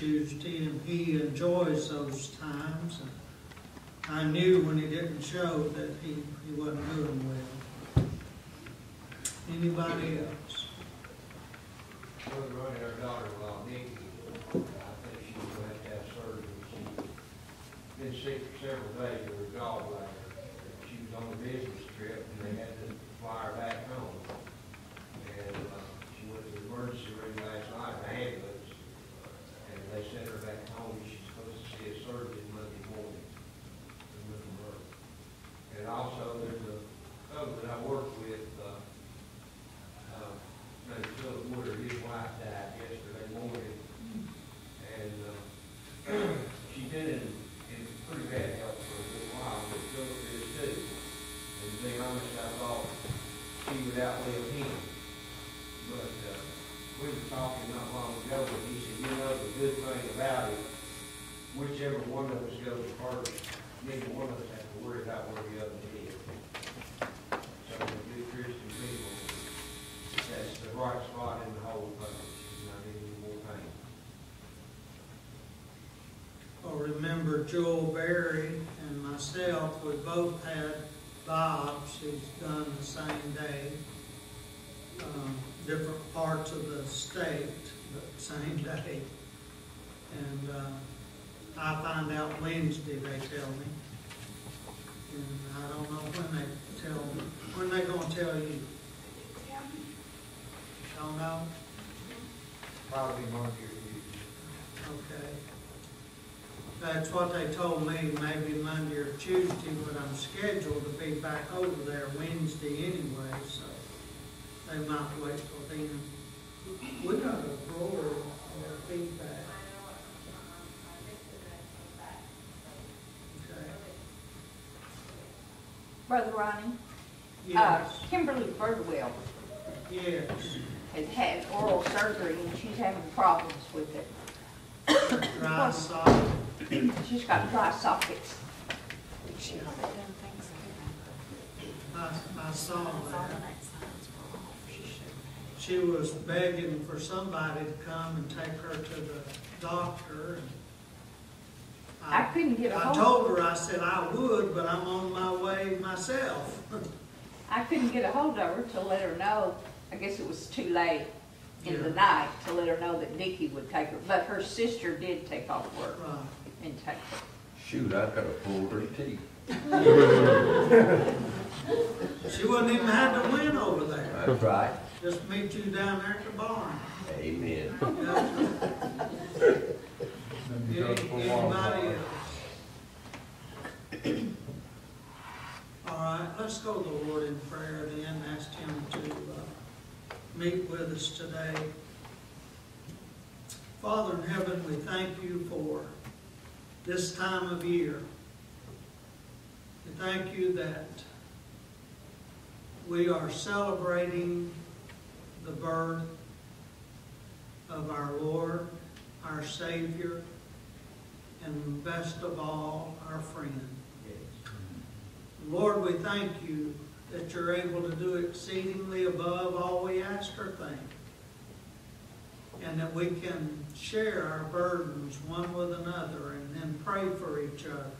Tuesday, and he enjoys those times. And I knew when he didn't show that he, he wasn't doing well. Anybody else? Well, running our daughter-in-law, Nikki, I think gonna have to have surgery. She's been sick for several days with her gallbladder. She was on a business trip and they had to fly her back home. And, uh, she went to the emergency room last night, in an ambulance, and they sent her back home. She's supposed to see a surgeon Monday morning. in Wittenberg. And also, there's a fellow that I work with, uh, uh, named Philip Woodard, his wife died yesterday morning. And, uh, she's been in, in pretty bad health for a little while, but Philip is too. And to be honest, I thought she would outlive him. But, uh, we were talking not long ago, and he said, you know, the good thing about it, whichever one of us goes first, neither one of us have to worry about where the other is. So, the good Christian people, that's the right spot in the whole thing, not any more pain. I remember Joel Berry and myself, we both had Bob's, who's done the same day. Um, different parts of the state, but same day. And, uh, I find out Wednesday, they tell me. And I don't know when they tell me, when they gonna tell you? Don't know? Probably Monday Okay. That's what they told me, maybe Monday or Tuesday, but I'm scheduled to be back over there Wednesday anyway, so they might wait till then. We got a drawer of our feedback. Okay. Brother Ronnie, uh, Kimberly Birdwell yes. has had oral surgery and she's having problems with it. Dry socket. She's got dry sockets. She had it done Thanksgiving. I, I saw that. night signs were off. She was begging for somebody to come and take her to the doctor. and I couldn't get a I hold, I told her, I said I would, but I'm on my way myself. I couldn't get a hold of her to let her know, I guess it was too late in the night to let her know that Nikki would take her. But her sister did take off work Right. and take her. Shoot, I could have pulled her teeth. She wouldn't even have to win over there. That's right. Just meet you down there at the barn. Amen. Any- Anybody else? All right, let's go to the Lord in prayer then, ask Him to uh, meet with us today. Father in heaven, we thank you for this time of year. We thank you that we are celebrating the birth of our Lord, our Savior, and best of all, our friend. Lord, we thank you that you're able to do exceedingly above all we ask or think. And that we can share our burdens one with another and then pray for each other.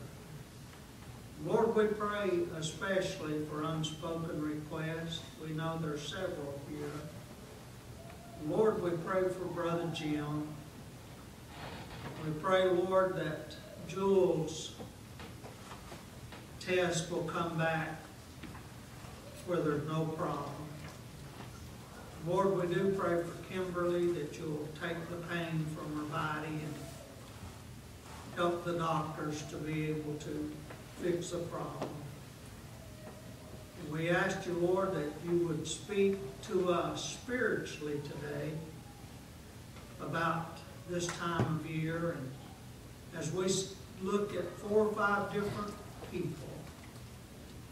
Lord, we pray especially for unspoken requests. We know there's several here. Lord, we pray for Brother Jim. We pray, Lord, that Jules' test will come back where there's no problem. Lord, we do pray for Kimberly that you'll take the pain from her body and help the doctors to be able to fix the problem. We ask you, Lord, that you would speak to us spiritually today about this time of year and as we look at four or five different people,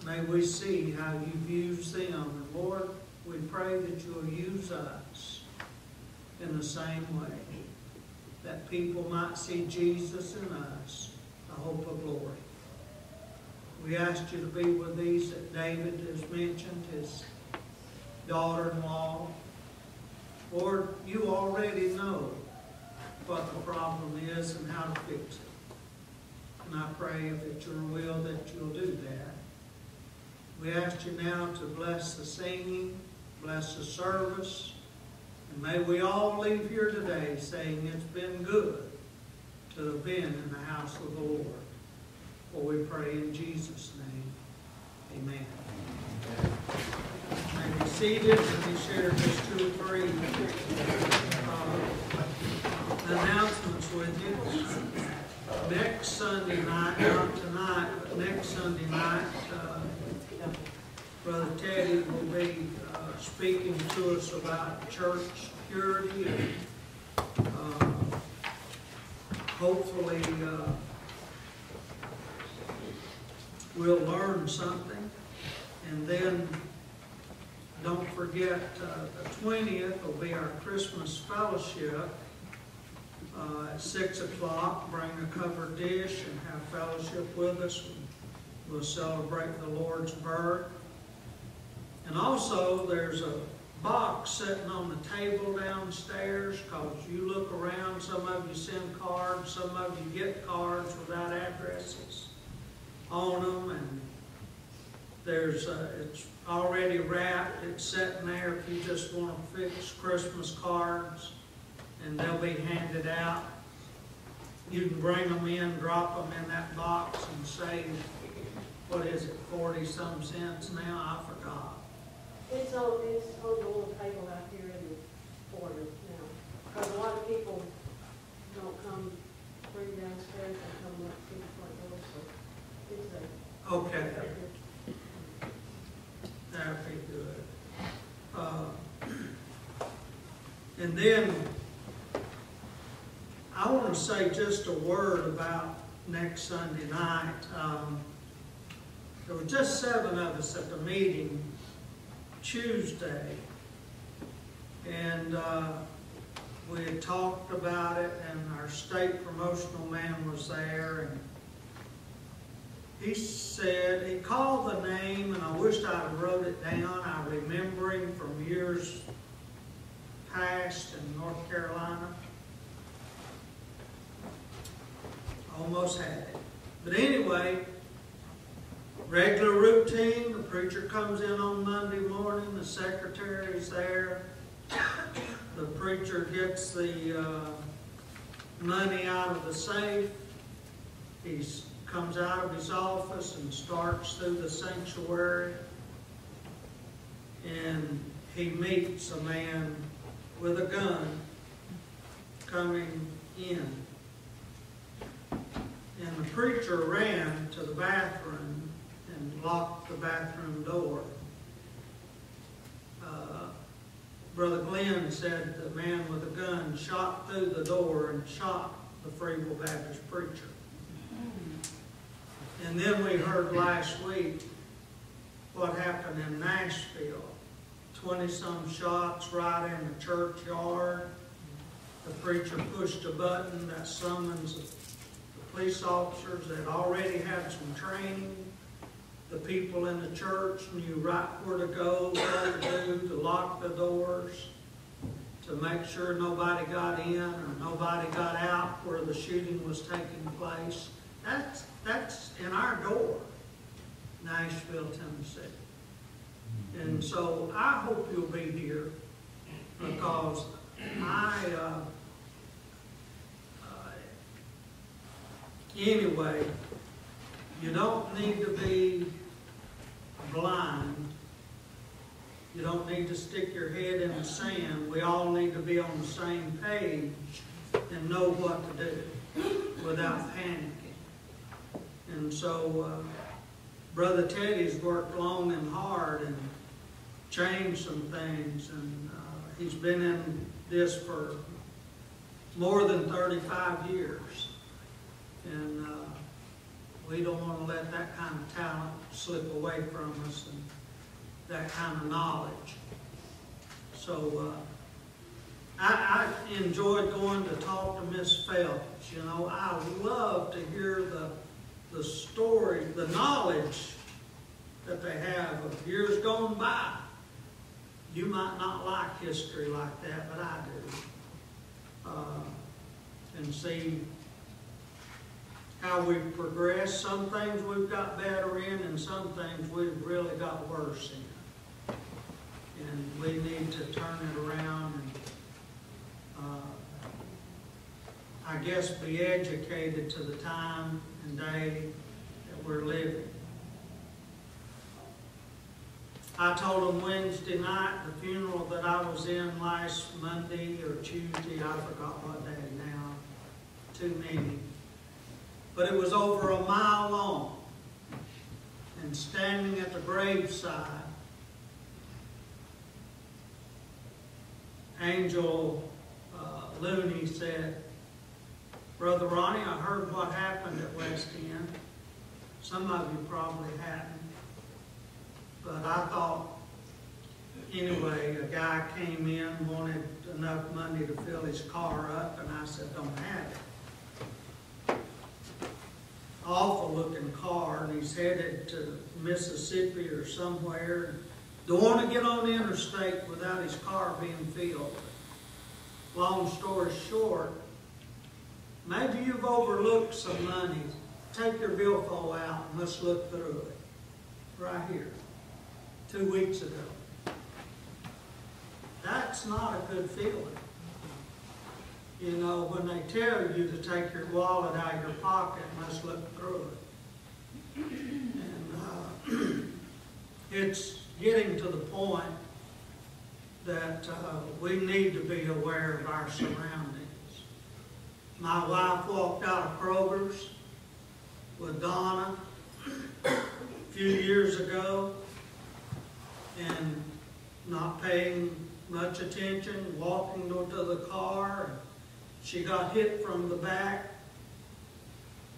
may we see how you've used them. And Lord, we pray that you'll use us in the same way, that people might see Jesus in us, the hope of glory. We ask you to be with these that David has mentioned, his daughter-in-law, Lord, you already know what the problem is and how to fix it. And I pray if it's your will that you'll do that. We ask you now to bless the singing, bless the service, and may we all leave here today saying it's been good to have been in the house of the Lord. For we pray in Jesus' name. Amen. May be seated and be shared just two or three uh, announcements with you. Next Sunday night, not tonight, but next Sunday night, uh, Brother Teddy will be uh, speaking to us about church security and uh, hopefully uh, we'll learn something. And then, don't forget, uh, the twentieth will be our Christmas fellowship. Uh, at six o'clock, bring a covered dish and have fellowship with us. We'll celebrate the Lord's birth. And also, there's a box sitting on the table downstairs, because you look around, some of you send cards, some of you get cards without addresses on them, and there's, uh, it's already wrapped, it's sitting there if you just want to fix Christmas cards, and they'll be handed out. You can bring them in, drop them in that box and save, what is it, forty-some cents now, I. It's on, it's on the little table out here in the corner now, because a lot of people don't come bring downstairs, they come up to the front door, so it's a. Okay. That'd be good. Uh, And then, I want to say just a word about next Sunday night. Um, There were just seven of us at the meeting Tuesday. And uh, we had talked about it, and our state promotional man was there, and he said, he called the name, and I wished I'd have wrote it down. I remember him from years past in North Carolina. Almost had it. But anyway, regular routine, the preacher comes in on Monday morning, the secretary's there. The preacher gets the uh, money out of the safe. He comes out of his office and starts through the sanctuary. And he meets a man with a gun coming in. And the preacher ran to the bathroom locked the bathroom door. Uh, Brother Glenn said the man with the gun shot through the door and shot the Freeville Baptist preacher. And then we heard last week what happened in Nashville. Twenty-some shots right in the churchyard. The preacher pushed a button that summons the police officers that already had some training. The people in the church knew right where to go, what to do, to lock the doors, to make sure nobody got in or nobody got out where the shooting was taking place. That's, that's in our door, Nashville, Tennessee. And so I hope you'll be here because I, uh, uh, anyway, you don't need to be blind. You don't need to stick your head in the sand. We all need to be on the same page and know what to do without panicking. And so, uh, Brother Teddy's worked long and hard and changed some things, and uh, he's been in this for more than 35 years. And uh, we don't want to let that kind of talent slip away from us and that kind of knowledge. So uh, I, I enjoyed going to talk to Miss Phelps. You know, I love to hear the the story, the knowledge that they have of years gone by. You might not like history like that, but I do. Uh, And see how we've progressed. Some things we've got better in and some things we've really got worse in. And we need to turn it around and, uh, I guess, be educated to the time and day that we're living. I told them Wednesday night, the funeral that I was in last Monday or Tuesday, I forgot what day now, too many. But it was over a mile long. And standing at the graveside, Angel uh, Looney said, Brother Ronnie, I heard what happened at West End. Some of you probably hadn't. But I thought, anyway, a guy came in, wanted enough money to fill his car up, and I said, don't have it. Awful looking car, and he's headed to Mississippi or somewhere. Don't want to get on the interstate without his car being filled. Long story short, maybe you've overlooked some money. Take your billfold out and let's look through it. Right here two weeks ago. That's not a good feeling. You know, when they tell you to take your wallet out of your pocket and let's look through it. And uh, it's getting to the point that uh, we need to be aware of our surroundings. My wife walked out of Kroger's with Donna a few years ago and not paying much attention, walking to the car. She got hit from the back,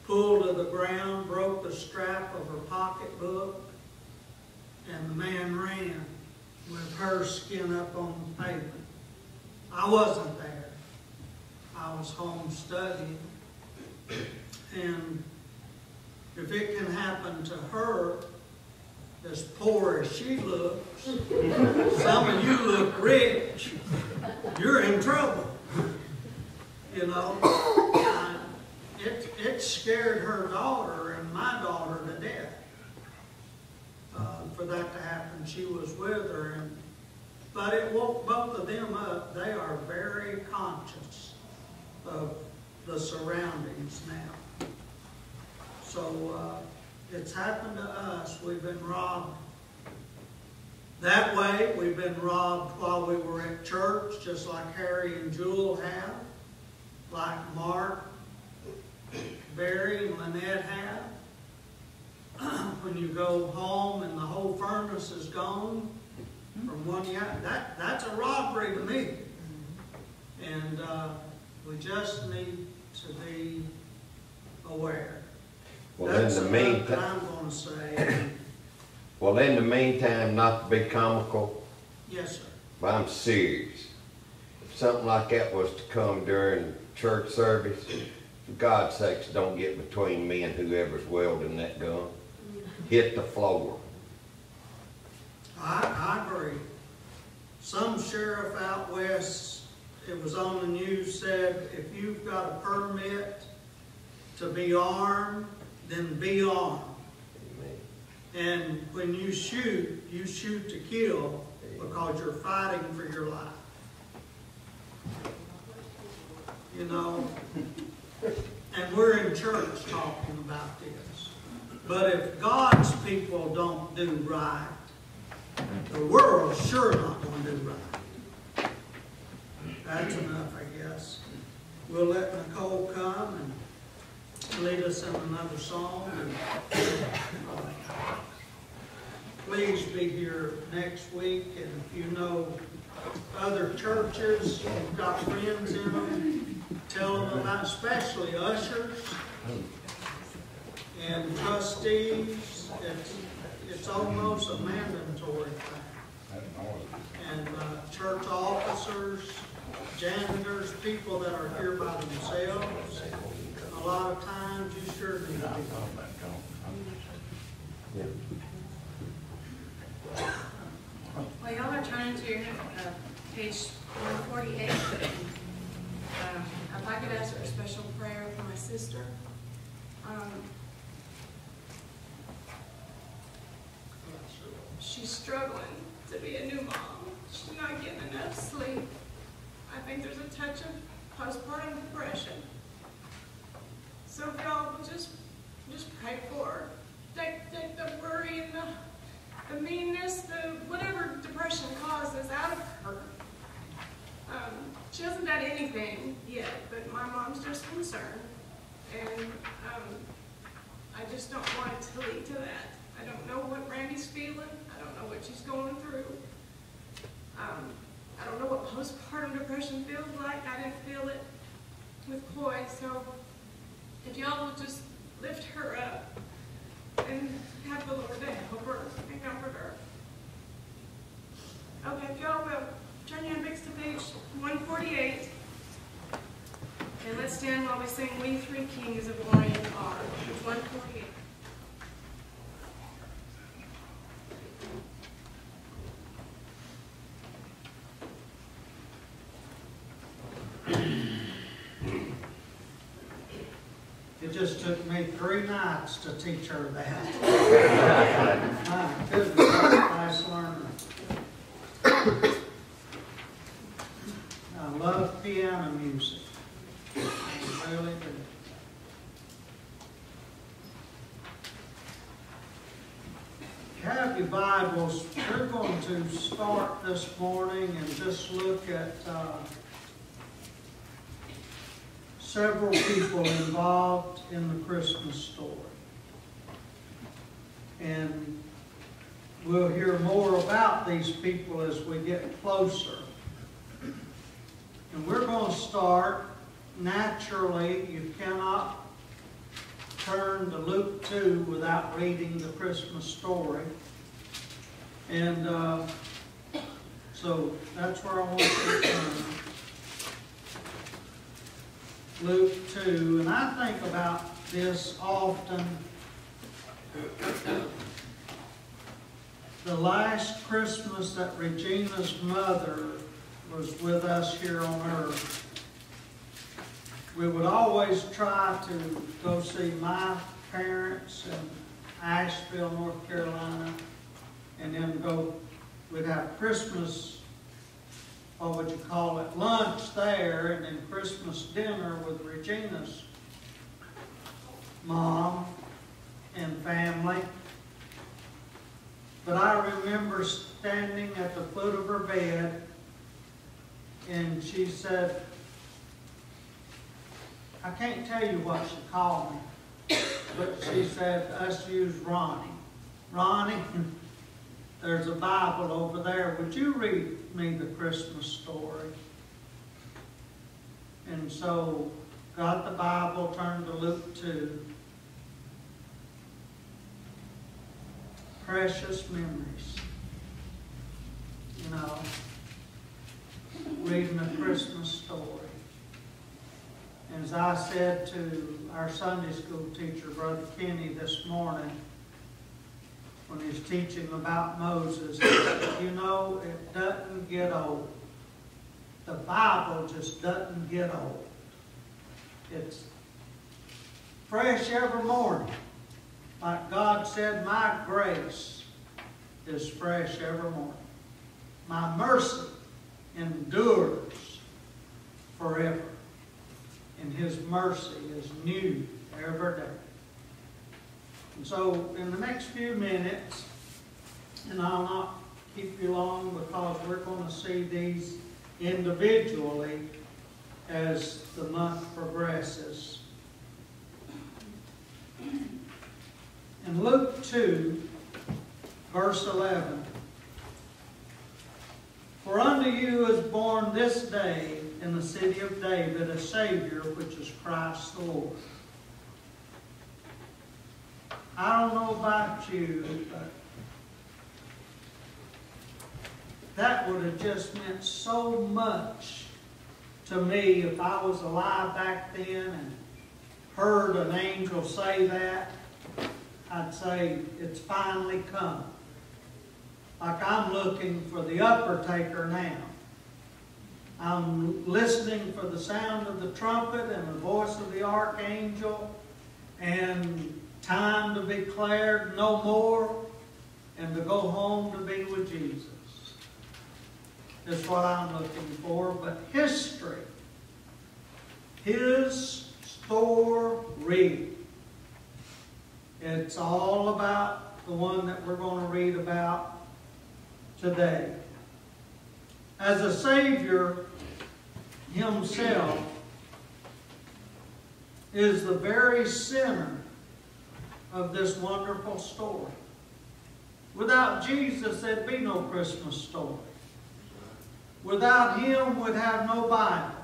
pulled to the ground, broke the strap of her pocketbook, and the man ran with her skin up on the pavement. I wasn't there. I was home studying. And if it can happen to her, as poor as she looks, some of you look rich, you're in trouble. You know, Uh, it, it scared her daughter and my daughter to death uh, for that to happen. She was with her, and but it woke both of them up. They are very conscious of the surroundings now. So. Uh, it's happened to us. We've been robbed that way. We've been robbed while we were at church, just like Harry and Jewel have, like Mark, Barry, and Lynette have. when you go home and the whole furnace is gone from one year, that, that's a robbery to me. And uh, we just need to be aware. Well, in the meantime, I'm gonna say, well, in the meantime, not to be comical, yes, sir. but I'm serious. If something like that was to come during church service, for God's sakes, don't get between me and whoever's welding that gun. Hit the floor. I, I agree. Some sheriff out west, it was on the news, said if you've got a permit to be armed, then be armed. And when you shoot, you shoot to kill because you're fighting for your life. You know? And we're in church talking about this. But if God's people don't do right, the world's sure not going to do right. That's enough, I guess. We'll let Nicole come and lead us in another song. Uh, Please be here next week, and if you know other churches, you've got friends in them, tell them about, especially ushers and trustees. It's, it's almost a mandatory thing. And uh, church officers, janitors, people that are here by themselves, a lot of times you sure to be. Well, y'all are trying to page one forty-eight. Um, If I could ask for a special prayer for my sister. Um, She's struggling to be a new mom. She's not getting enough sleep. I think there's a touch of postpartum depression. So if y'all just, just pray for her. Take, take the worry and the, the meanness, the, whatever depression causes out of her. Um, she hasn't done anything yet, but my mom's just concerned. And, um, I just don't want it to lead to that. I don't know what Randy's feeling. I don't know what she's going through. Um, I don't know what postpartum depression feels like. I didn't feel it with Koi, so if y'all will just lift her up and have the Lord to help her and comfort her. Okay, if y'all will, turn your index to page 148, and let's stand while we sing We Three Kings of Orient Are, 148. It just took me three nights to teach her that. My goodness, nice learner. I love piano music. I really do. Have your Bibles, we're going to start this morning and just look at uh, several people involved in the Christmas story. And we'll hear more about these people as we get closer. And we're going to start naturally. You cannot turn to Luke 2 without reading the Christmas story. And uh, so that's where I want to turn. Luke 2, and I think about this often. The last Christmas that Regina's mother was with us here on earth, we would always try to go see my parents in Asheville, North Carolina, and then go, we'd have Christmas Oh, what would you call it, lunch there, and then Christmas dinner with Regina's mom and family. But I remember standing at the foot of her bed, and she said, I can't tell you what she called me, but she said, us use Ronnie. Ronnie, there's a Bible over there. Would you read me the Christmas story? And so, got the Bible, turned to Luke 2. Precious memories. You know, reading a Christmas story. As I said to our Sunday school teacher, Brother Kenny, this morning, when he's teaching about Moses, you know, it doesn't get old. The Bible just doesn't get old. It's fresh every morning. Like God said, my grace is fresh every morning. My mercy endures forever. And his mercy is new every day. And so, in the next few minutes, and I'll not keep you long because we're going to see these individually as the month progresses. In Luke 2, verse 11, For unto you is born this day in the city of David a Savior, which is Christ the Lord. I don't know about you, but that would have just meant so much to me if I was alive back then and heard an angel say that. I'd say, it's finally come. Like I'm looking for the upper taker now. I'm listening for the sound of the trumpet and the voice of the archangel and time to be declared no more and to go home to be with Jesus. Is what I'm looking for. But history, his story, it's all about the one that we're going to read about today. As a Savior himself is the very center of this wonderful story. Without Jesus, there'd be no Christmas story. Without Him, we'd have no Bible.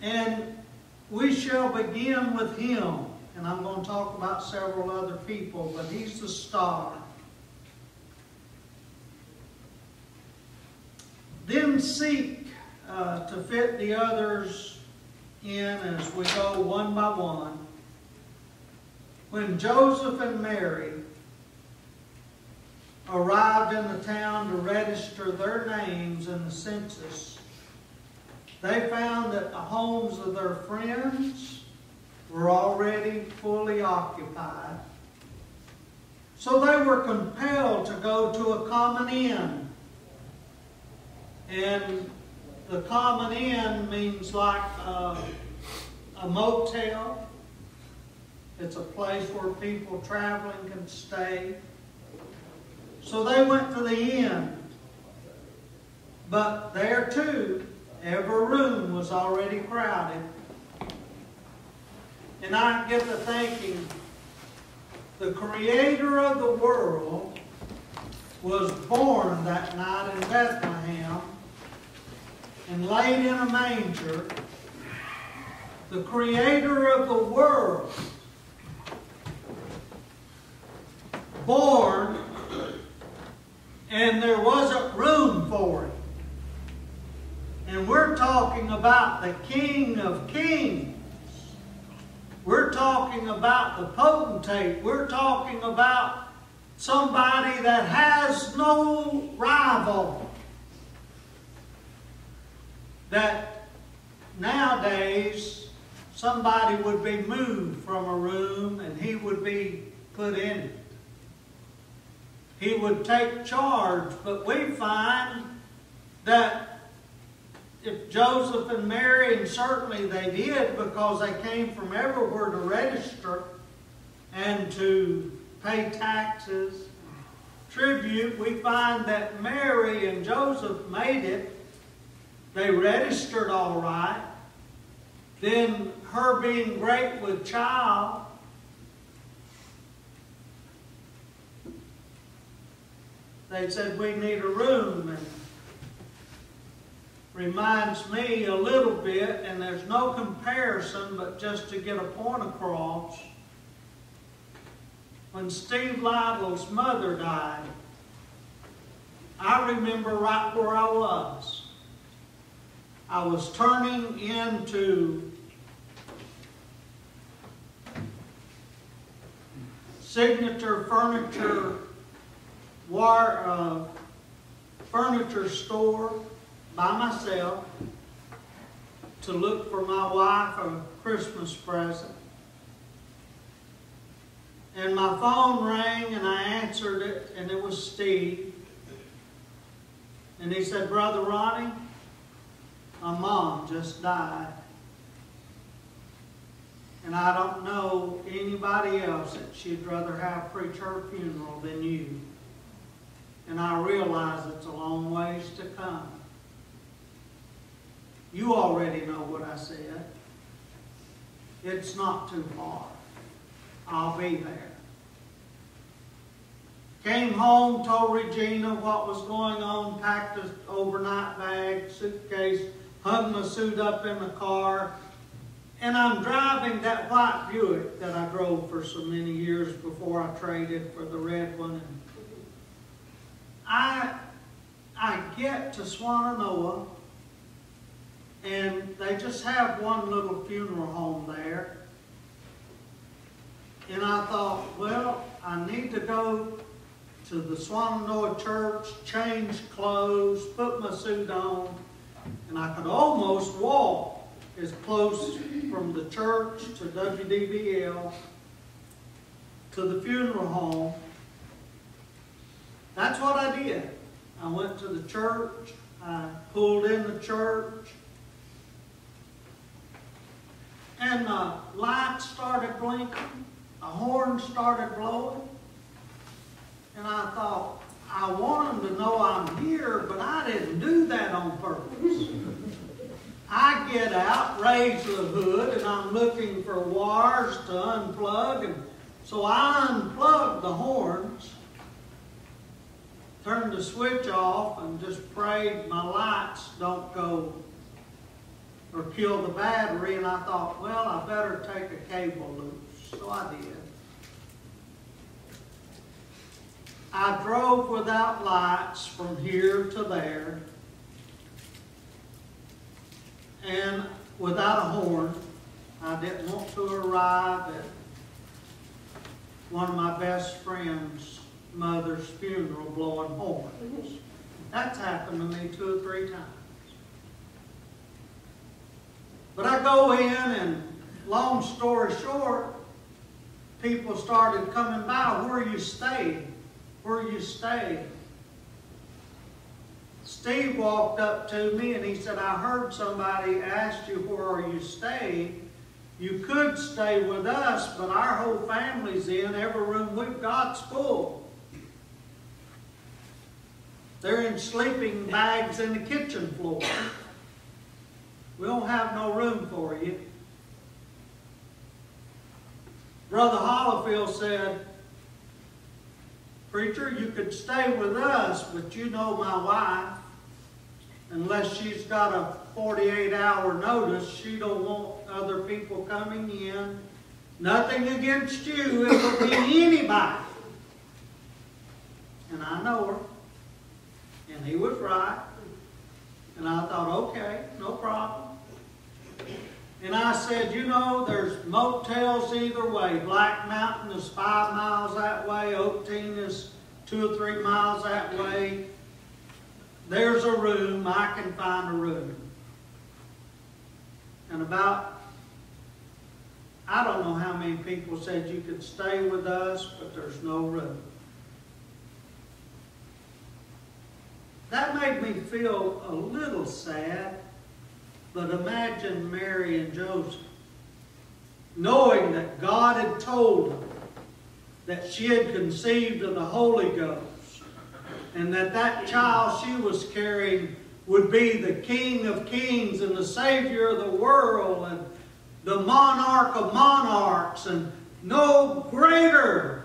And we shall begin with Him. And I'm going to talk about several other people, but He's the star. Then seek uh, to fit the others in as we go one by one. When Joseph and Mary arrived in the town to register their names in the census, they found that the homes of their friends were already fully occupied. So they were compelled to go to a common inn. And the common inn means like a, a motel. It's a place where people traveling can stay. So they went to the inn. But there too, every room was already crowded. And I get to thinking, the creator of the world was born that night in Bethlehem and laid in a manger. The creator of the world born and there wasn't room for it. And we're talking about the King of Kings. We're talking about the potentate. We're talking about somebody that has no rival. That nowadays somebody would be moved from a room and he would be put in it he would take charge. But we find that if Joseph and Mary, and certainly they did because they came from everywhere to register and to pay taxes, tribute, we find that Mary and Joseph made it. They registered all right. Then her being great with child, they said we need a room and reminds me a little bit and there's no comparison but just to get a point across when Steve Lytle's mother died I remember right where I was. I was turning into signature furniture war, uh, furniture store by myself to look for my wife a Christmas present. And my phone rang and I answered it and it was Steve. And he said, Brother Ronnie, my mom just died. And I don't know anybody else that she'd rather have preach her funeral than you. And I realize it's a long ways to come. You already know what I said. It's not too far. I'll be there. Came home, told Regina what was going on, packed an overnight bag, suitcase, hung my suit up in the car, and I'm driving that white Buick that I drove for so many years before I traded for the red one. And I, I get to Swannanoa, and they just have one little funeral home there. And I thought, well, I need to go to the Swannanoa Church, change clothes, put my suit on, and I could almost walk as close from the church to WDBL to the funeral home. That's what I did. I went to the church, I pulled in the church, and the lights started blinking, the horn started blowing, and I thought, I want them to know I'm here, but I didn't do that on purpose. I get out, raise the hood, and I'm looking for wires to unplug, and so I unplugged the horns, turned the switch off, and just prayed my lights don't go or kill the battery, and I thought, well, I better take a cable loose. So I did. I drove without lights from here to there and without a horn. I didn't want to arrive at one of my best friend's mother's funeral blowing horns. That's happened to me two or three times. But I go in and long story short, people started coming by, where you staying? Where you staying? Steve walked up to me and he said, I heard somebody asked you where are you staying. You could stay with us, but our whole family's in. Every room we've got's full. They're in sleeping bags in the kitchen floor. We don't have no room for you. Brother Hollifield said, Preacher, you could stay with us, but you know my wife, unless she's got a 48 hour notice, she don't want other people coming in. Nothing against you, it could be anybody. And I know her. And he was right. And I thought, okay, no problem. And I said, you know, there's motels either way. Black Mountain is five miles that way. Oteen is two or three miles that way. There's a room. I can find a room. And about, I don't know how many people said you could stay with us, but there's no room. That made me feel a little sad but imagine Mary and Joseph, knowing that God had told them that she had conceived of the Holy Ghost, and that that child she was carrying would be the King of kings and the Savior of the world and the monarch of monarchs, and no greater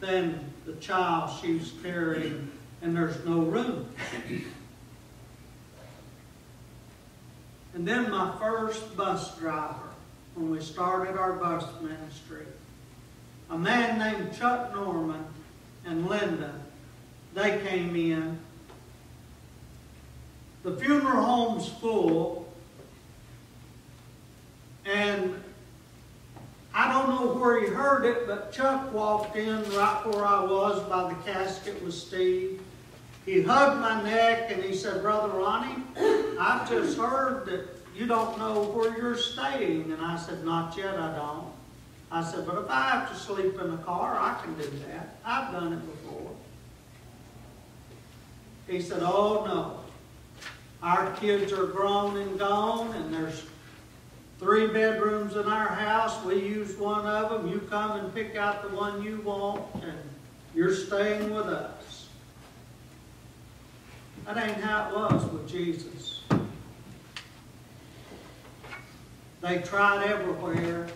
than the child she was carrying, and there's no room. And then my first bus driver, when we started our bus ministry, a man named Chuck Norman and Linda, they came in. The funeral home's full, and I don't know where he heard it, but Chuck walked in right where I was by the casket with Steve. He hugged my neck and he said, Brother Ronnie, I've just heard that you don't know where you're staying. And I said, Not yet, I don't. I said, But if I have to sleep in the car, I can do that. I've done it before. He said, Oh, no. Our kids are grown and gone, and there's three bedrooms in our house. We use one of them. You come and pick out the one you want, and you're staying with us. That ain't how it was with Jesus. They tried everywhere,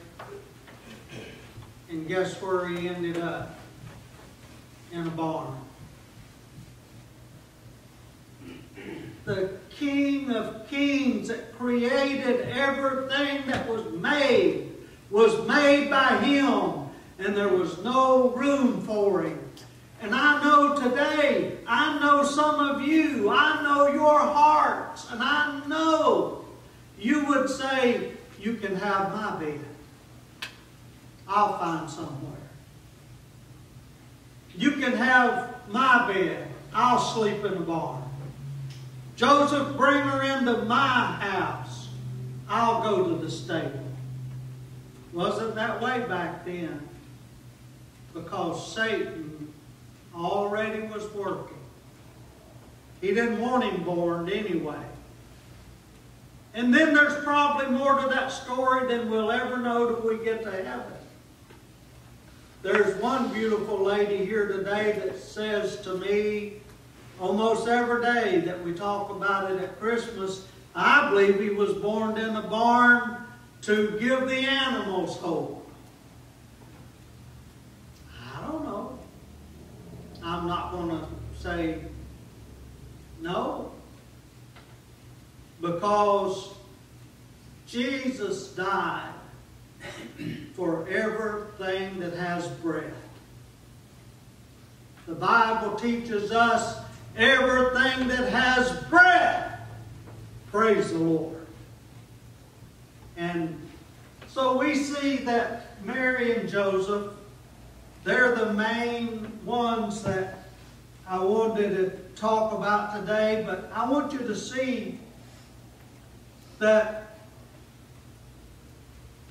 and guess where he ended up? In a barn. The King of Kings that created everything that was made was made by him, and there was no room for him. And I know today, I know some of you, I know your hearts, and I know you would say, You can have my bed. I'll find somewhere. You can have my bed. I'll sleep in the barn. Joseph, bring her into my house. I'll go to the stable. Wasn't that way back then because Satan already was working. He didn't want him born anyway. And then there's probably more to that story than we'll ever know till we get to heaven. There's one beautiful lady here today that says to me almost every day that we talk about it at Christmas, I believe he was born in a barn to give the animals hope. I don't know. I'm not going to say no. Because Jesus died for everything that has breath. The Bible teaches us everything that has breath. Praise the Lord. And so we see that Mary and Joseph, they're the main ones that I wanted to talk about today, but I want you to see that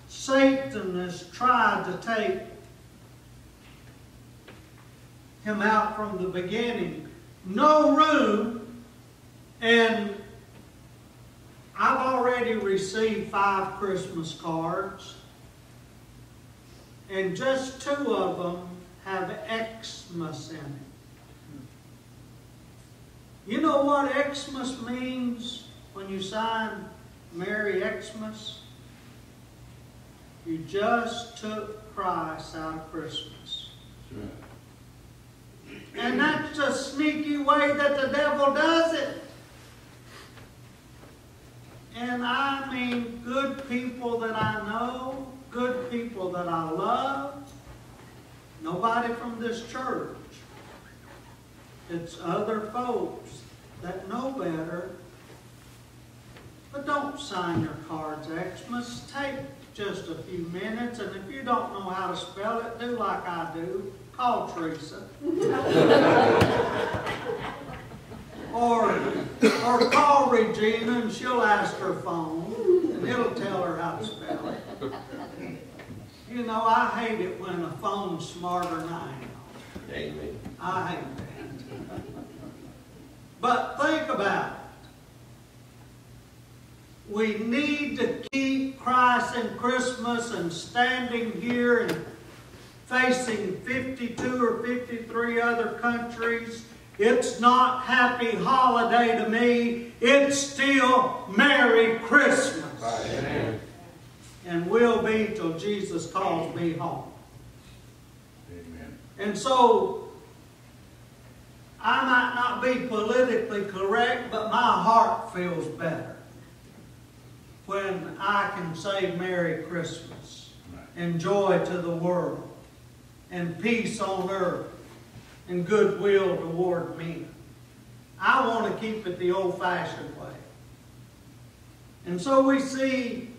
Satan has tried to take him out from the beginning. No room, and I've already received five Christmas cards, and just two of them have Xmas in it. You know what Xmas means when you sign Merry Xmas? You just took Christ out of Christmas. And that's a sneaky way that the devil does it. And I mean good people that I know, good people that I love. Nobody from this church. It's other folks that know better. But don't sign your cards Xmas. Take just a few minutes, and if you don't know how to spell it, do like I do. Call Teresa. or, or call Regina, and she'll ask her phone, and it'll tell her how to spell it. You know, I hate it when a phone's smarter than I am. Amen. I hate that. But think about it. We need to keep Christ and Christmas and standing here and facing 52 or 53 other countries. It's not happy holiday to me. It's still Merry Christmas. Amen. And will be till Jesus calls me home. Amen. And so, I might not be politically correct, but my heart feels better when I can say Merry Christmas and joy to the world and peace on earth and goodwill toward men. I want to keep it the old-fashioned way. And so we see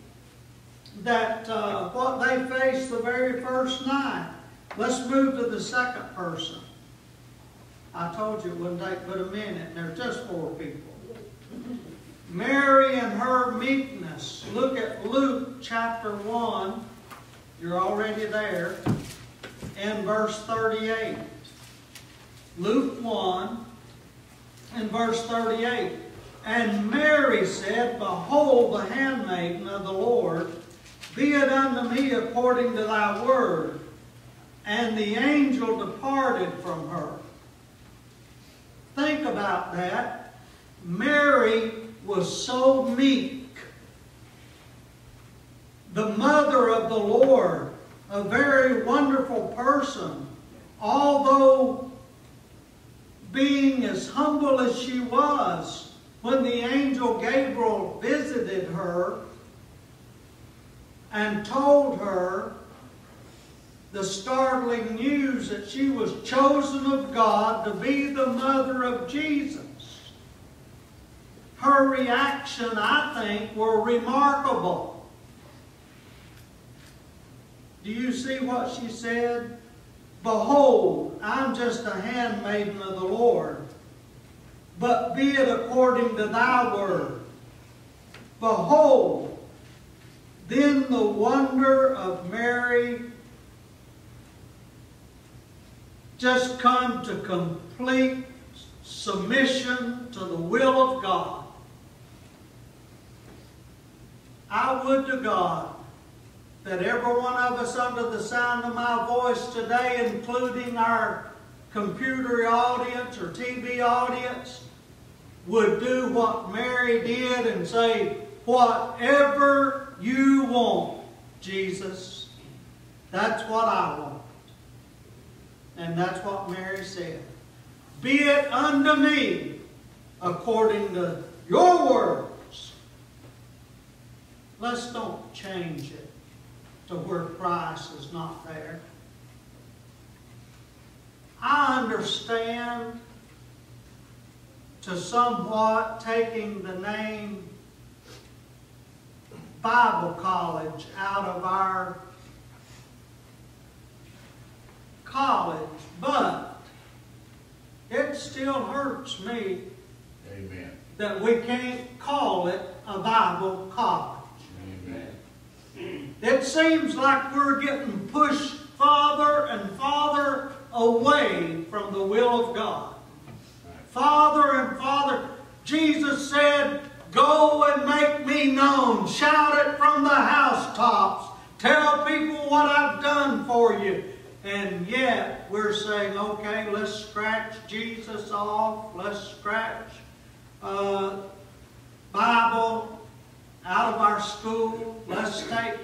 that uh, what they faced the very first night. Let's move to the second person. I told you it wouldn't take but a minute, and there's just four people. Mary and her meekness. Look at Luke chapter 1. You're already there. And verse 38. Luke 1 and verse 38. And Mary said, Behold the handmaiden of the Lord, be it unto me according to thy word. And the angel departed from her. Think about that. Mary was so meek. The mother of the Lord, a very wonderful person, although being as humble as she was, when the angel Gabriel visited her and told her the startling news that she was chosen of God to be the mother of Jesus. Her reaction, I think, were remarkable. Do you see what she said? Behold, I'm just a handmaiden of the Lord, but be it according to thy word. Behold, then the wonder of Mary just come to complete submission to the will of God. I would to God that every one of us under the sound of my voice today, including our computer audience or TV audience, would do what Mary did and say, whatever you want, Jesus, that's what I want. And that's what Mary said. Be it unto me according to your words. Let's don't change it to where Christ is not there. I understand to somewhat taking the name Bible College out of our college, but it still hurts me Amen. that we can't call it a Bible college. Amen. It seems like we're getting pushed farther and farther away from the will of God. Farther and farther. Jesus said, Go and make me known. Shout it from the housetops. Tell people what I've done for you. And yet we're saying, okay, let's scratch Jesus off. Let's scratch uh, Bible out of our school. Let's take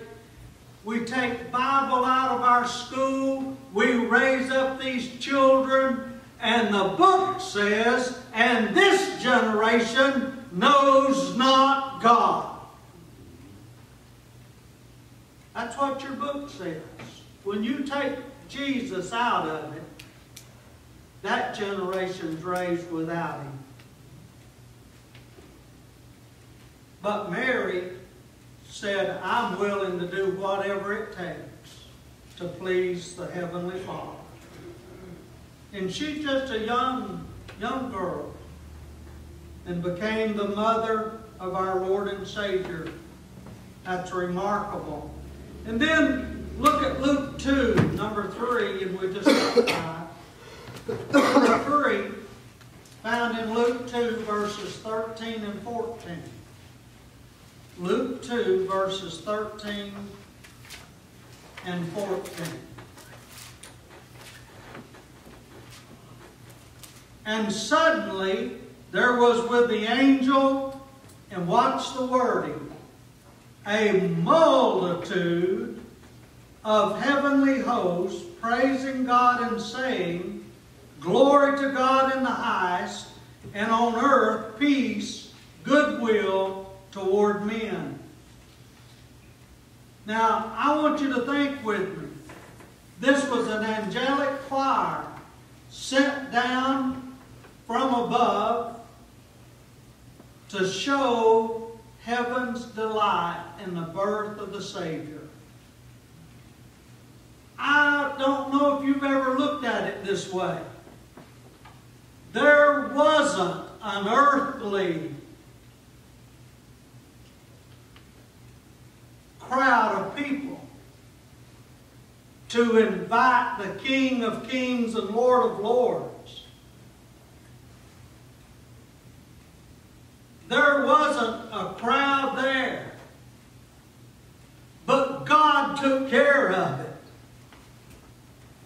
we take Bible out of our school. We raise up these children. And the book says, and this generation knows not God. That's what your book says. When you take Jesus out of it, that generation's raised without him. But Mary said, I'm willing to do whatever it takes to please the Heavenly Father. And she's just a young, young girl and became the mother of our Lord and Savior. That's remarkable. And then look at Luke 2, number 3, and we just. Number 3, found in Luke 2, verses 13 and 14. Luke 2, verses 13 and 14. And suddenly there was with the angel, and watch the wording, a multitude of heavenly hosts praising God and saying, Glory to God in the highest, and on earth peace, goodwill toward men. Now, I want you to think with me. This was an angelic choir sent down from above to show heaven's delight in the birth of the Savior. I don't know if you've ever looked at it this way. There wasn't an earthly crowd of people to invite the King of Kings and Lord of Lords. There wasn't a crowd there. But God took care of it.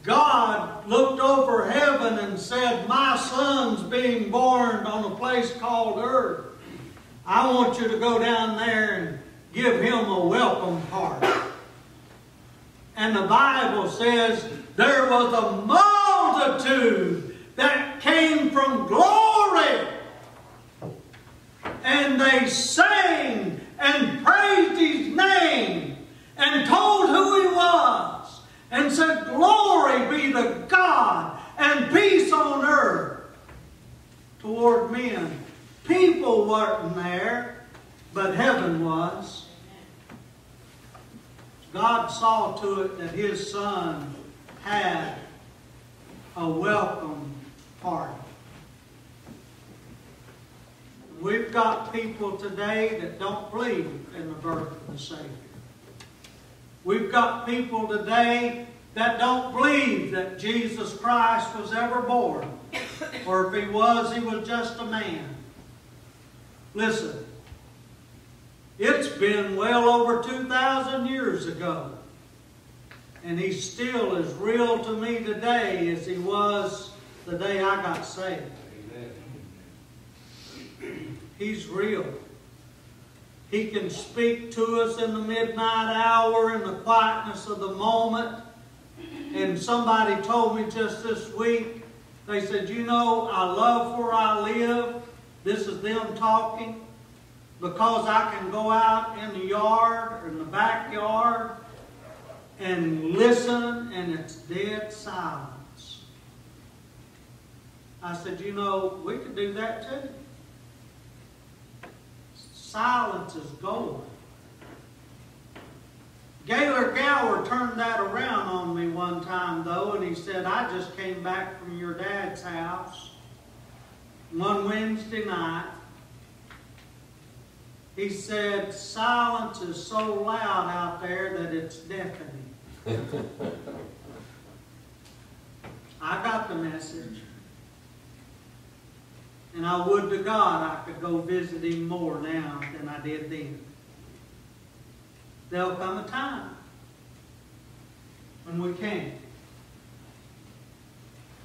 God looked over heaven and said, My son's being born on a place called earth. I want you to go down there and give him a welcome party. And the Bible says there was a multitude that came from glory. And they sang and praised his name and told who he was and said, Glory be to God and peace on earth toward men. People weren't there, but heaven was. God saw to it that his son had a welcome party. We've got people today that don't believe in the birth of the Savior. We've got people today that don't believe that Jesus Christ was ever born. Or if he was, he was just a man. Listen, it's been well over 2,000 years ago. And he's still as real to me today as he was the day I got saved. He's real. He can speak to us in the midnight hour, in the quietness of the moment. And somebody told me just this week, they said, You know, I love where I live. This is them talking. Because I can go out in the yard or in the backyard and listen, and it's dead silence. I said, You know, we could do that too. Silence is gold. Gaylor Gower turned that around on me one time, though, and he said, I just came back from your dad's house one Wednesday night. He said, silence is so loud out there that it's deafening. I got the message. And I would to God I could go visit him more now than I did then. There'll come a time when we can't.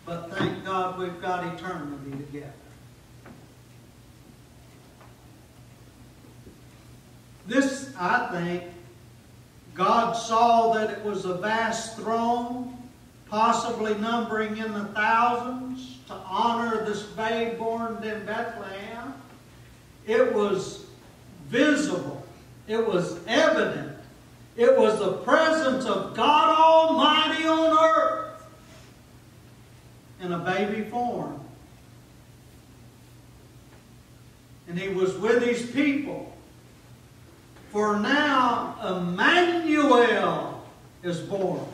But thank God we've got eternity together. This, I think, God saw that it was a vast throne, possibly numbering in the thousands, to honor this babe born in Bethlehem. It was visible. It was evident. It was the presence of God Almighty on earth in a baby form. And he was with his people. For now Emmanuel is born.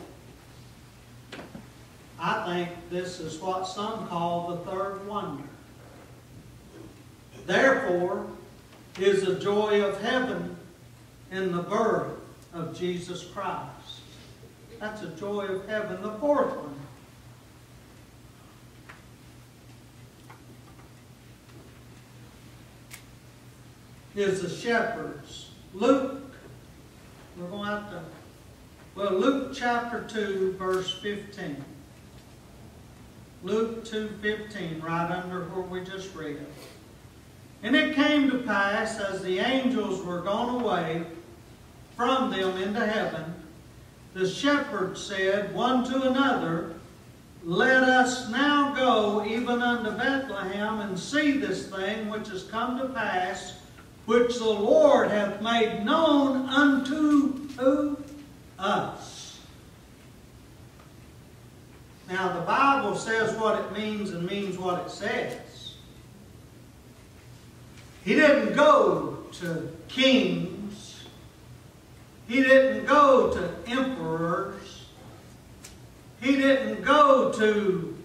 I think this is what some call the third wonder. Therefore is the joy of heaven in the birth of Jesus Christ. That's a joy of heaven. The fourth one. Is the shepherds. Luke, we're going to have to, well, Luke chapter 2, verse 15. Luke 2.15, right under where we just read. And it came to pass, as the angels were gone away from them into heaven, the shepherds said one to another, Let us now go even unto Bethlehem, and see this thing which has come to pass, which the Lord hath made known unto us. Now, the Bible says what it means and means what it says. He didn't go to kings. He didn't go to emperors. He didn't go to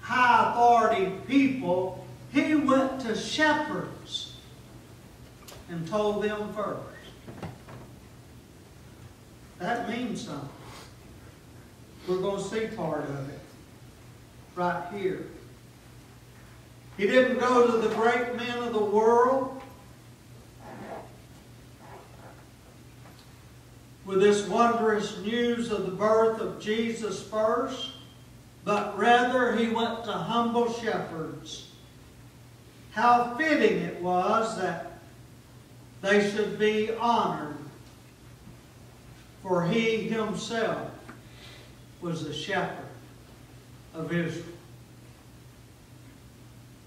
high authority people. He went to shepherds and told them first. That means something. We're going to see part of it right here. He didn't go to the great men of the world with this wondrous news of the birth of Jesus first, but rather he went to humble shepherds. How fitting it was that they should be honored, for he himself was a shepherd of Israel.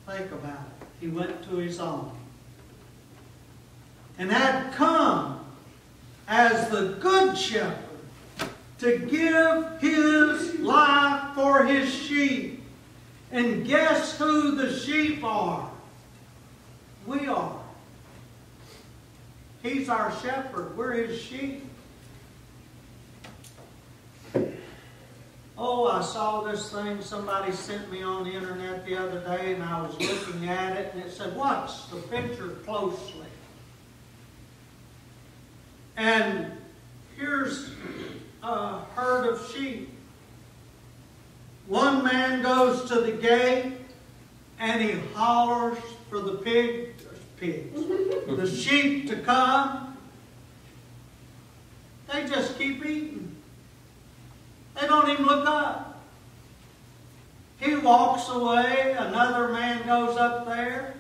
Think about it. He went to his own. And had come as the good shepherd to give his life for his sheep. And guess who the sheep are? We are. He's our shepherd. We're his sheep. Oh, I saw this thing somebody sent me on the internet the other day, and I was looking at it, and it said, Watch the picture closely. And here's a herd of sheep. One man goes to the gate and he hollers for the pig, pigs, the sheep to come. They just keep eating. They don't even look up. He walks away. Another man goes up there.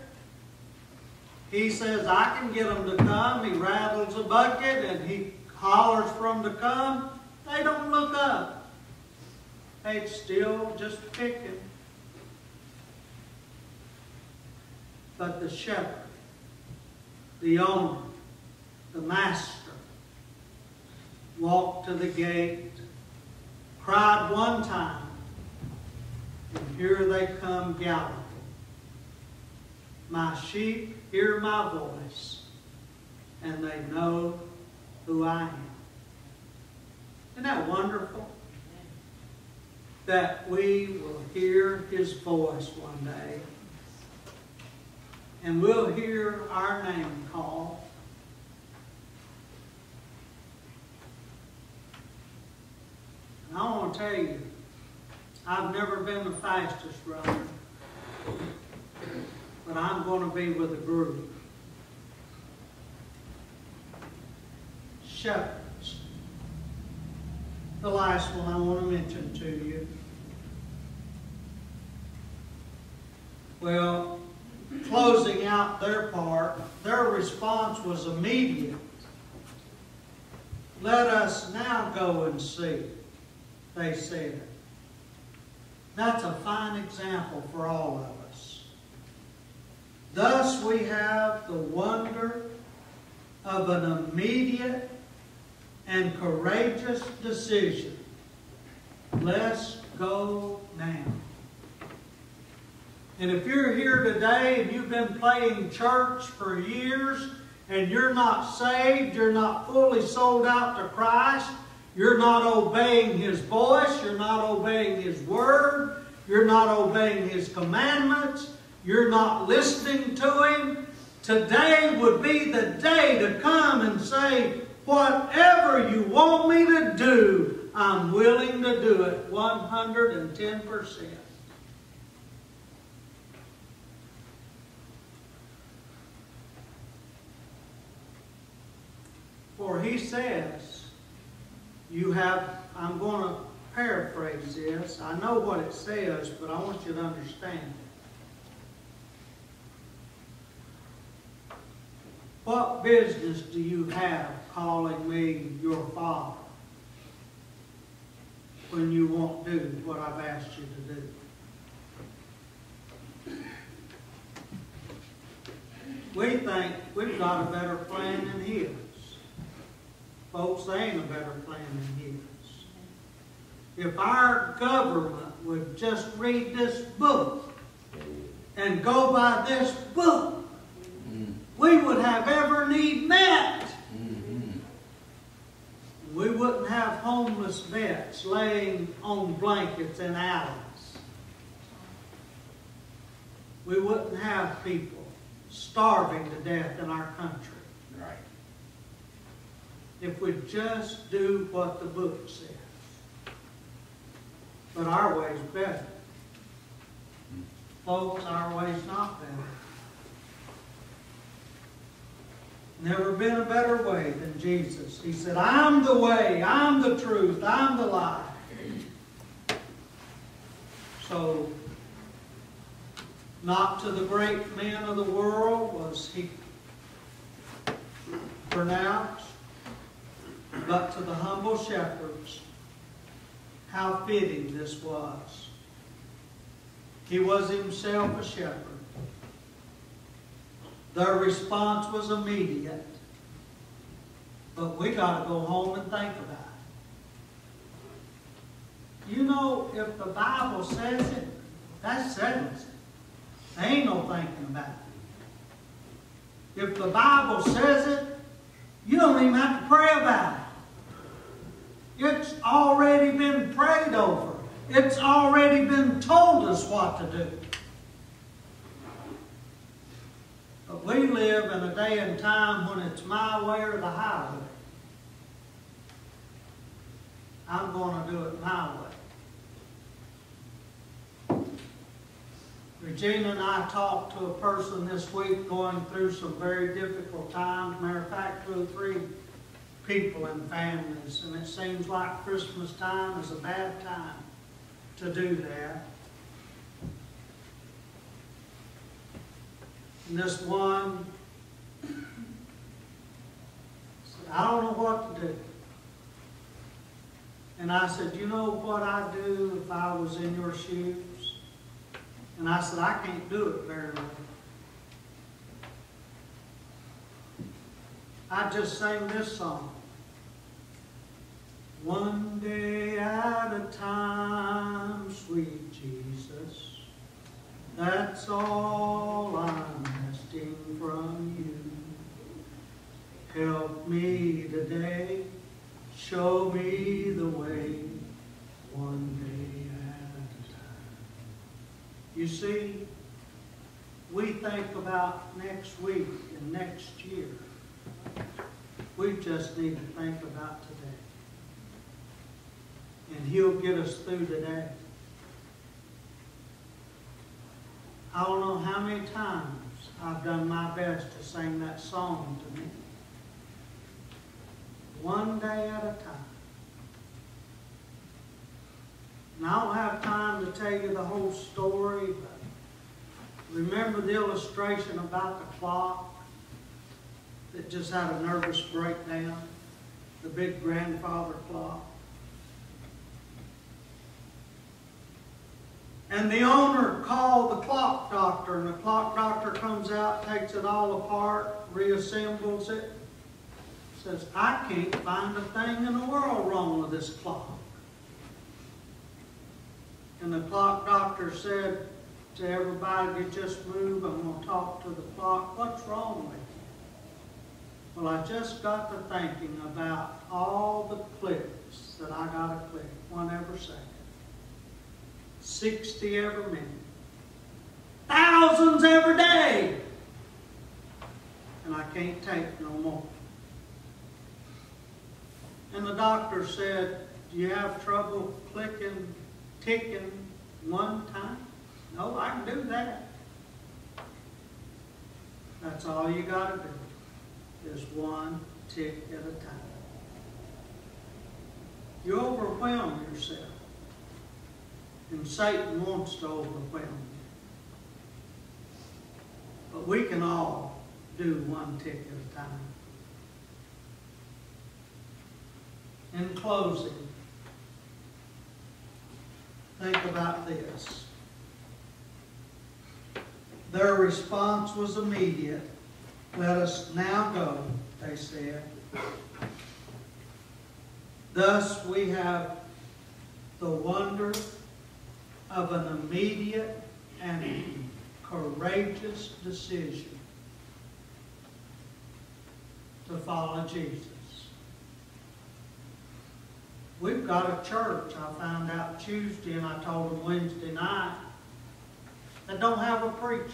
He says, I can get them to come. He rattles a bucket and he hollers for them to come. They don't look up. They still just picking. But the shepherd, the owner, the master, walked to the gate, cried one time, and here they come galloping. My sheep hear my voice, and they know who I am. Isn't that wonderful? That we will hear his voice one day, and we'll hear our name called. I want to tell you, I've never been the fastest runner, but I'm going to be with a group. Shepherds. The last one I want to mention to you. Well, closing out their part, their response was immediate. Let us now go and see, they said. That's a fine example for all of us. Thus we have the wonder of an immediate and courageous decision. Let's go now. And if you're here today and you've been playing church for years and you're not saved, you're not fully sold out to Christ, you're not obeying His voice, you're not obeying His word, you're not obeying His commandments, you're not listening to Him, today would be the day to come and say, whatever you want me to do, I'm willing to do it 110%. For he says, you have, I'm going to paraphrase this. I know what it says, but I want you to understand it. What business do you have calling me your father when you won't do what I've asked you to do? We think we've got a better plan than his. Folks, there ain't a better plan than his. If our government would just read this book and go by this book, we would have every need met. Mm-hmm. We wouldn't have homeless vets laying on blankets in alleys. We wouldn't have people starving to death in our country Right. if we just do what the book says. But our way's better. Mm. Folks, our way's not better. Never been a better way than Jesus. He said, I'm the way, I'm the truth, I'm the life. So, not to the great men of the world was he pronounced, but to the humble shepherds, how fitting this was. He was himself a shepherd. Their response was immediate. But we got to go home and think about it. You know, if the Bible says it, that settles it. There ain't no thinking about it. If the Bible says it, you don't even have to pray about it. It's already been prayed over. It's already been told us what to do. But we live in a day and time when it's my way or the highway. I'm gonna do it my way. Regina and I talked to a person this week going through some very difficult times. Matter of fact, two or three people and families, and it seems like Christmas time is a bad time to do that. This one said, I don't know what to do. And I said, you know what I'd do if I was in your shoes? And I said, I can't do it very well. I just sang this song. One day at a time, sweet Jesus, that's all asking from you. Help me today, show me the way, one day at a time. You see, we think about next week and next year. We just need to think about today. And He'll get us through today. I don't know how many times I've done my best to sing that song to me. One day at a time. And I don't have time to tell you the whole story, but remember the illustration about the clock that just had a nervous breakdown? The big grandfather clock. And the owner called the clock doctor, and the clock doctor comes out, takes it all apart, reassembles it, says, I can't find a thing in the world wrong with this clock. And the clock doctor said to everybody, you just move, I'm going to talk to the clock. What's wrong with you? Well, I just got to thinking about all the clicks that I got to click, one every second. 60 every minute. Thousands every day. And I can't take no more. And the doctor said, do you have trouble clicking, ticking one time? No, I can do that. That's all you got to do, is one tick at a time. You overwhelm yourself. And Satan wants to overwhelm you. But we can all do one tick at a time. In closing, think about this. Their response was immediate. Let us now go, they said. Thus we have the wonder of an immediate and courageous decision to follow Jesus. We've got a church, I found out Tuesday and I told them Wednesday night, that don't have a preacher.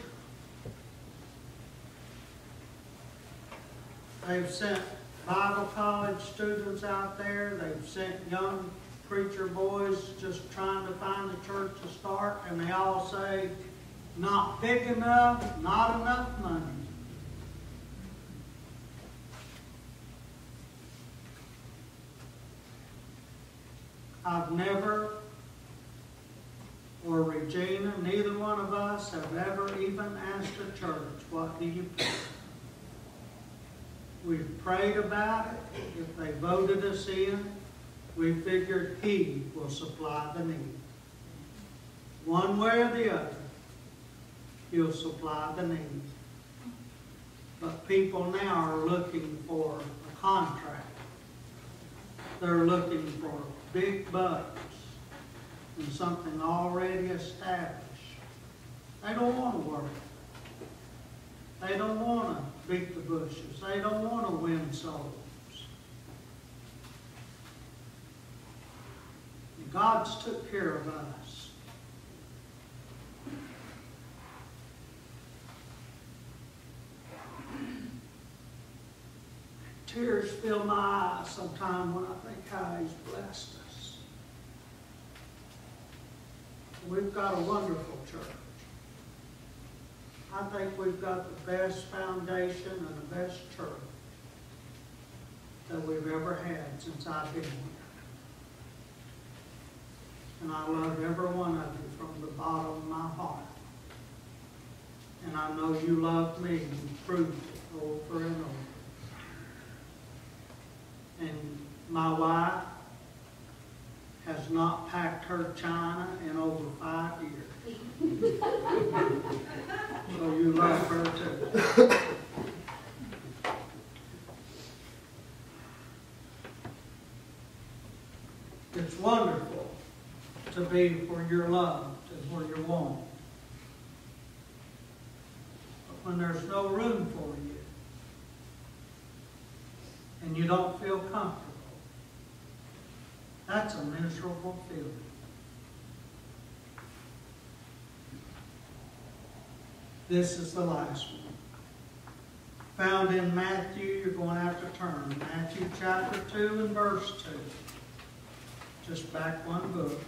They've sent Bible college students out there, they've sent young preacher boys just trying to find a church to start, and they all say, not big enough, not enough money. I've never, or Regina, neither one of us have ever even asked a church, what do you pray? We've prayed about it. If they voted us in, we figured He will supply the need. One way or the other, He'll supply the need. But people now are looking for a contract. They're looking for big bucks and something already established. They don't want to work. They don't want to beat the bushes. They don't want to win souls. God's took care of us. Tears fill my eyes sometimes when I think how He's blessed us. We've got a wonderful church. I think we've got the best foundation and the best church that we've ever had since I've been here. And I love every one of you from the bottom of my heart. And I know you love me and proved it over and over. And my wife has not packed her china in over five years. So you love her too. It's wonderful to be where you're loved and where you're wanted. But when there's no room for you, and you don't feel comfortable, that's a miserable feeling. This is the last one. Found in Matthew, you're going to have to turn. Matthew chapter 2 and verse 2. Just back one book.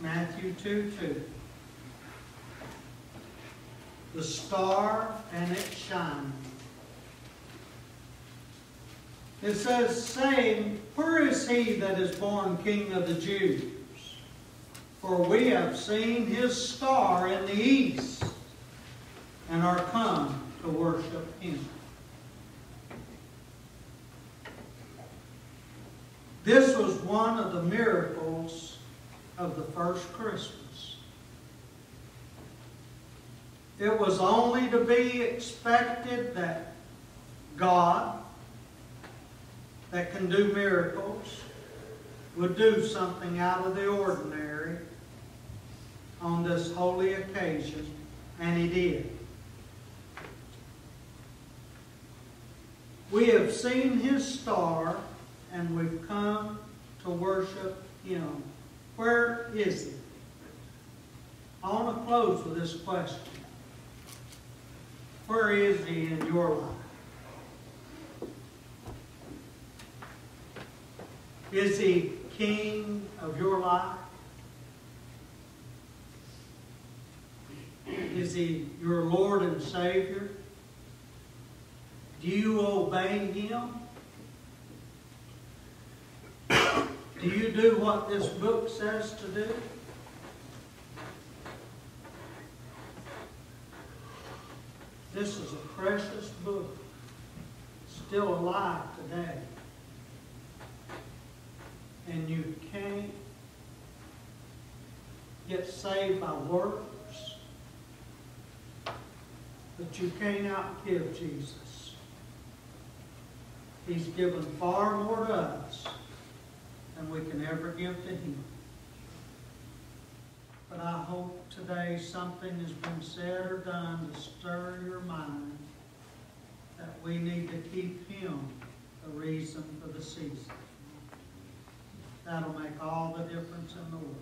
Matthew 2 2. The star and it shining. It says, saying, Where is he that is born King of the Jews? For we have seen his star in the east, and are come to worship him. This was one of the miracles of the first Christmas. It was only to be expected that God, that can do miracles, would do something out of the ordinary on this holy occasion, and He did. We have seen His star, and we've come to worship Him. Where is He? I want to close with this question. Where is He in your life? Is He King of your life? Is He your Lord and Savior? Do you obey Him? Do you do what this book says to do? This is a precious book, still alive today. And you can't get saved by works, but you can't outgive Jesus. He's given far more to us than we can ever give to Him. But I hope today something has been said or done to stir your mind that we need to keep Him the reason for the season. That'll make all the difference in the world.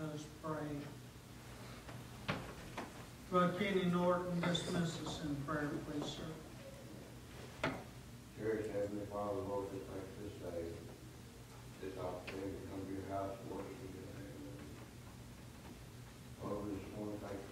Let's pray. Brother Kenny Norton, dismiss us in prayer, please, sir. Church, Heavenly Father, Lord, we thank you this day, this opportunity to come to your house, to worship you today. Lord, we just want to thank you